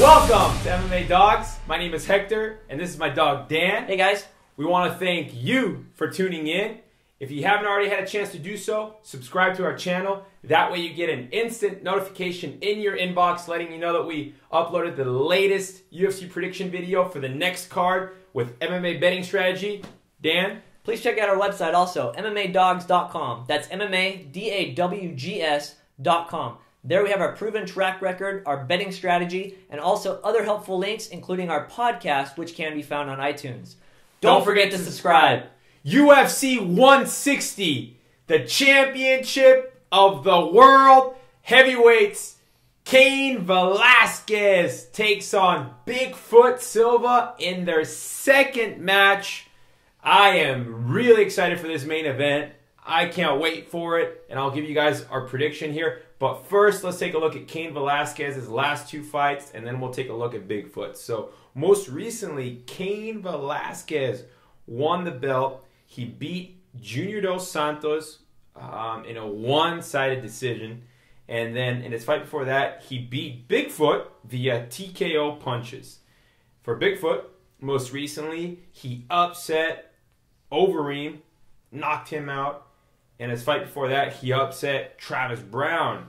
Welcome to MMA Dawgs. My name is Hector, and this is my dog Dan. Hey guys. We want to thank you for tuning in. If you haven't already had a chance to do so, subscribe to our channel. That way, you get an instant notification in your inbox letting you know that we uploaded the latest UFC prediction video for the next card with MMA betting strategy. Dan, Please check out our website also, MMADawgs.com. That's M-M-A-D-A-W-G-S.com. There we have our proven track record, our betting strategy, and also other helpful links, including our podcast, which can be found on iTunes. Don't, forget to subscribe. UFC 160, the championship of the world heavyweights. Cain Velasquez takes on Bigfoot Silva in their second match. I am really excited for this main event. I can't wait for it, and I'll give you guys our prediction here. But first, let's take a look at Cain Velasquez's last two fights, and then we'll take a look at Bigfoot. So, most recently, Cain Velasquez won the belt. He beat Junior Dos Santos um, in a one-sided decision, and then in his fight before that, he beat Bigfoot via TKO punches. For Bigfoot, most recently, he upset Overeem, knocked him out. And his fight before that, he upset Travis Browne,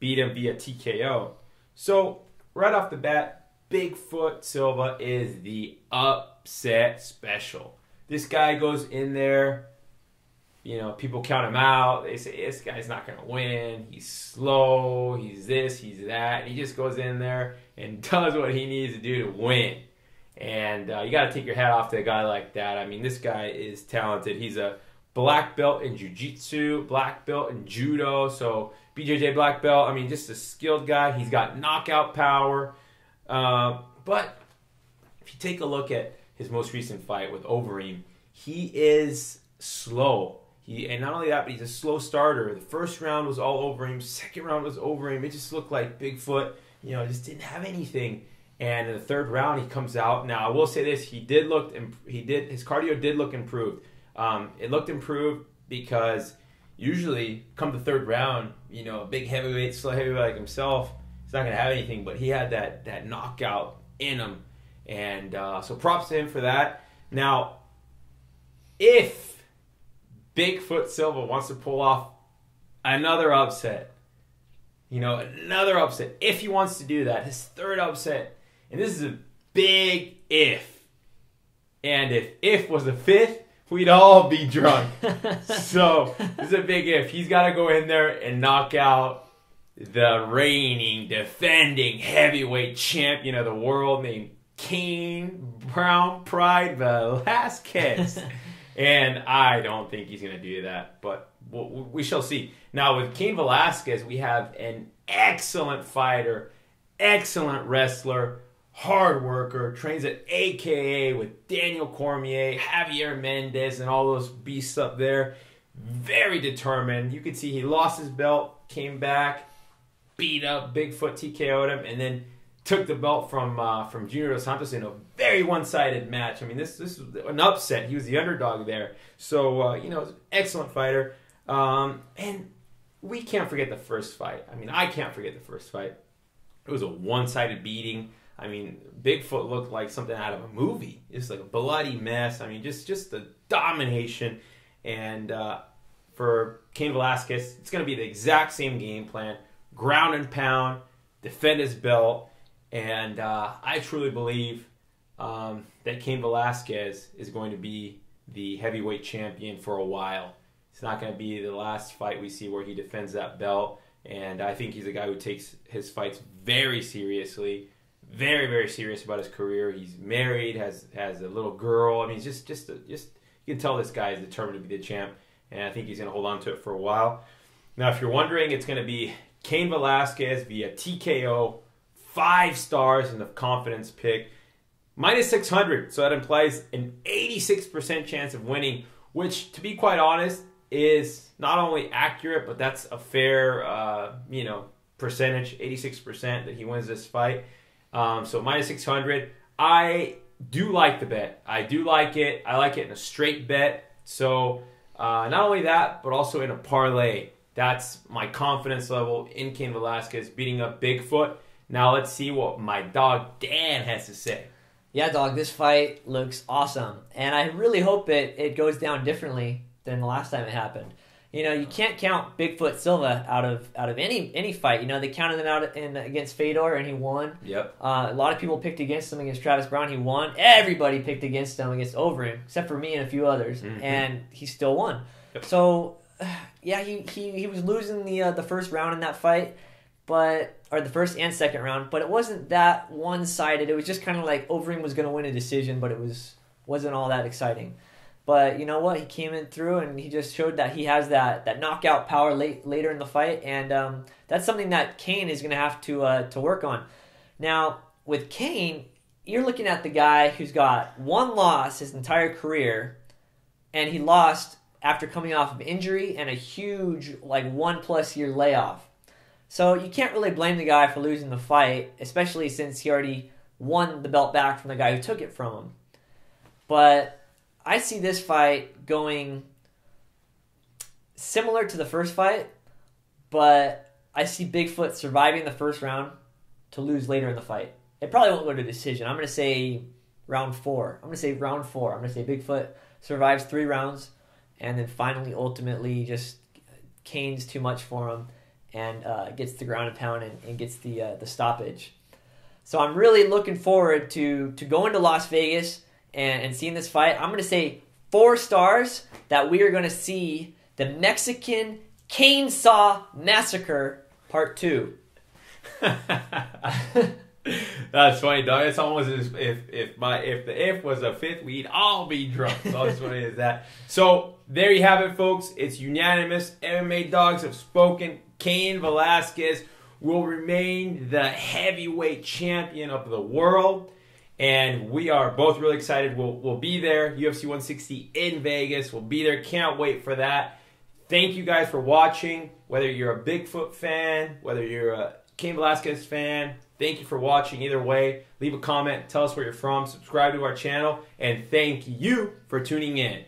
beat him via TKO. So, right off the bat, Bigfoot Silva is the upset special. This guy goes in there, you know, people count him out. They say, this guy's not going to win. He's slow. He's this, he's that. And he just goes in there and does what he needs to do to win. And uh, you got to take your hat off to a guy like that. I mean, this guy is talented. He's a black belt in jiu-jitsu, black belt in judo. So BJJ black belt. I mean, just a skilled guy. He's got knockout power. Uh, but if you take a look at his most recent fight with Overeem, he is slow. He and not only that, but he's a slow starter. The first round was all Overeem. Second round was Overeem. It just looked like Bigfoot. You know, just didn't have anything. And in the third round, he comes out. Now, I will say this: he did look, and he did his cardio did look improved. Um, it looked improved because usually, come the third round, you know, a big heavyweight, slow heavyweight like himself, he's not going to have anything. But he had that that knockout in him, and uh, so props to him for that. Now, if Bigfoot Silva wants to pull off another upset, you know, another upset, if he wants to do that, his third upset and this is a big if. And if if was the fifth, we'd all be drunk. so this is a big if. He's got to go in there and knock out the reigning, defending heavyweight champion of the world named Cain Brown Pride Velasquez. and I don't think he's going to do that, but we shall see. Now, with Cain Velasquez, we have an excellent fighter, excellent wrestler hard worker, trains at AKA with Daniel Cormier, Javier Mendez, and all those beasts up there. Very determined. You can see he lost his belt, came back, beat up Bigfoot, TKO'd him, and then took the belt from uh, from Junior Dos Santos in a very one-sided match. I mean, this this was an upset. He was the underdog there. So uh, you know, excellent fighter. Um, and we can't forget the first fight. I mean, I can't forget the first fight. It was a one-sided beating. I mean, Bigfoot looked like something out of a movie. It's like a bloody mess. I mean, just just the domination. And uh, for Cain Velasquez, it's going to be the exact same game plan: ground and pound, defend his belt. And uh, I truly believe um, that Cain Velasquez is going to be the heavyweight champion for a while. It's not going to be the last fight we see where he defends that belt. And I think he's a guy who takes his fights very seriously very very serious about his career. He's married, has has a little girl. I mean, he's just just a, just you can tell this guy is determined to be the champ, and I think he's going to hold on to it for a while. Now, if you're wondering, it's going to be Cain Velasquez via TKO, five stars in the confidence pick, minus 600. So that implies an 86% chance of winning, which, to be quite honest, is not only accurate, but that's a fair, uh, you know, percentage, 86% that he wins this fight. Um, so minus 600. I do like the bet. I do like it. I like it in a straight bet. So uh, not only that, but also in a parlay. That's my confidence level in Cain Velasquez beating up Bigfoot. Now let's see what my dog Dan has to say. Yeah, dog, this fight looks awesome. And I really hope it, it goes down differently than the last time it happened. You know, you can't count Bigfoot Silva out of out of any any fight. You know, they counted him out in against Fedor and he won. Yep. Uh, a lot of people picked against him against Travis Browne. He won. Everybody picked against him against Overeem, except for me and a few others, Mhm. and he still won. Yep. So, yeah, he, he, he was losing the uh, the first round in that fight, but or the first and second round, but it wasn't that one sided. It was just kind of like Overeem was going to win a decision, but it was wasn't all that exciting. But you know what? He came in through and he just showed that he has that, that knockout power late later in the fight, and um, that's something that Cain is going to have to uh, to work on. Now with Cain, you're looking at the guy who's got one loss his entire career, and he lost after coming off of injury and a huge like one plus year layoff. So you can't really blame the guy for losing the fight, especially since he already won the belt back from the guy who took it from him. But I see this fight going similar to the first fight, but I see Bigfoot surviving the first round to lose later in the fight. It probably won't go to decision. I'm going to say round four. I'm going to say round four. I'm going to say Bigfoot survives three rounds and then finally, ultimately, just Cain's too much for him and uh, gets the ground and pound and, and gets the uh, the stoppage. So I'm really looking forward to to going to Las Vegas and, and seeing this fight. I'm going to say four stars that we are going to see the Mexican Cane Saw Massacre Part Two. That's funny, dog. It's almost as if if my if the if was a fifth, we'd all be drunk. So that's what it is. That. So there you have it, folks. It's unanimous. MMA Dawgs have spoken. Cain Velasquez will remain the heavyweight champion of the world. And we are both really excited. We'll, we'll be there, UFC 160 in Vegas. We'll be there. Can't wait for that. Thank you guys for watching. Whether you're a Bigfoot fan, whether you're a Cain Velasquez fan, thank you for watching. Either way, leave a comment, tell us where you're from, subscribe to our channel, and thank you for tuning in.